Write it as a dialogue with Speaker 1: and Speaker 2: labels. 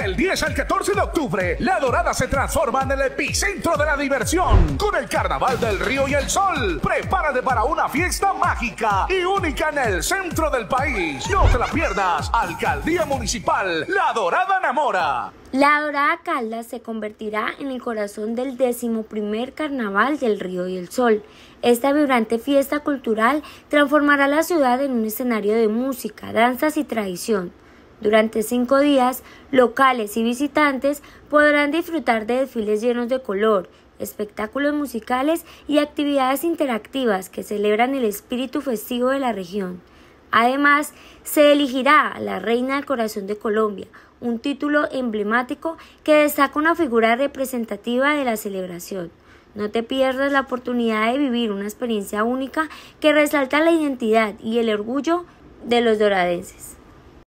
Speaker 1: Del 10 al 14 de octubre, La Dorada se transforma en el epicentro de la diversión con el Carnaval del Río y el Sol. Prepárate para una fiesta mágica y única en el centro del país. No te la pierdas. Alcaldía Municipal La Dorada enamora.
Speaker 2: La Dorada Caldas se convertirá en el corazón del decimoprimer Carnaval del Río y el Sol. Esta vibrante fiesta cultural transformará la ciudad en un escenario de música, danzas y tradición. Durante cinco días, locales y visitantes podrán disfrutar de desfiles llenos de color, espectáculos musicales y actividades interactivas que celebran el espíritu festivo de la región. Además, se elegirá a la Reina del Corazón de Colombia, un título emblemático que destaca una figura representativa de la celebración. No te pierdas la oportunidad de vivir una experiencia única que resalta la identidad y el orgullo de los doradenses.